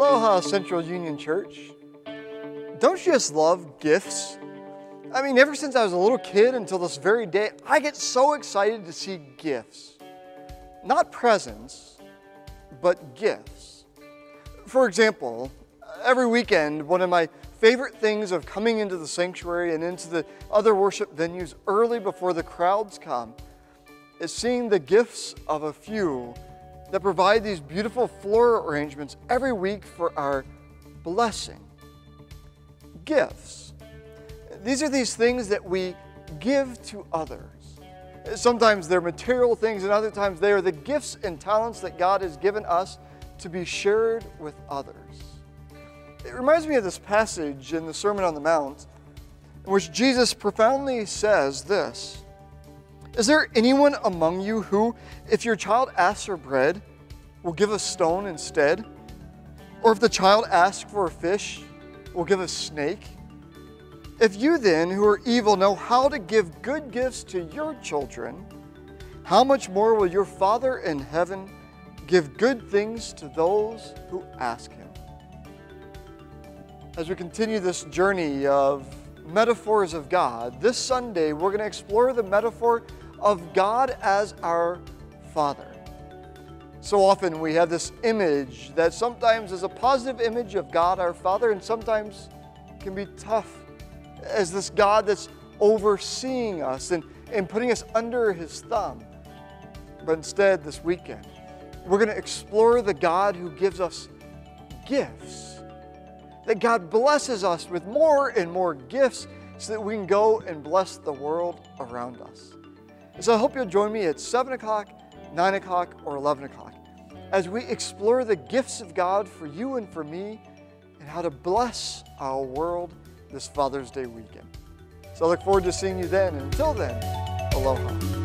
uh, Central Union Church, don't you just love gifts? I mean, ever since I was a little kid until this very day, I get so excited to see gifts. Not presents, but gifts. For example, every weekend, one of my favorite things of coming into the sanctuary and into the other worship venues early before the crowds come is seeing the gifts of a few that provide these beautiful floral arrangements every week for our blessing. Gifts. These are these things that we give to others. Sometimes they're material things, and other times they are the gifts and talents that God has given us to be shared with others. It reminds me of this passage in the Sermon on the Mount in which Jesus profoundly says this is there anyone among you who, if your child asks for bread, will give a stone instead? Or if the child asks for a fish, will give a snake? If you then, who are evil, know how to give good gifts to your children, how much more will your Father in heaven give good things to those who ask him? As we continue this journey of metaphors of God, this Sunday we're going to explore the metaphor of God as our Father. So often we have this image that sometimes is a positive image of God our Father and sometimes can be tough as this God that's overseeing us and, and putting us under his thumb. But instead, this weekend, we're going to explore the God who gives us gifts. That God blesses us with more and more gifts so that we can go and bless the world around us. And so I hope you'll join me at 7 o'clock, 9 o'clock, or 11 o'clock as we explore the gifts of God for you and for me and how to bless our world this Father's Day weekend. So I look forward to seeing you then. And until then, aloha.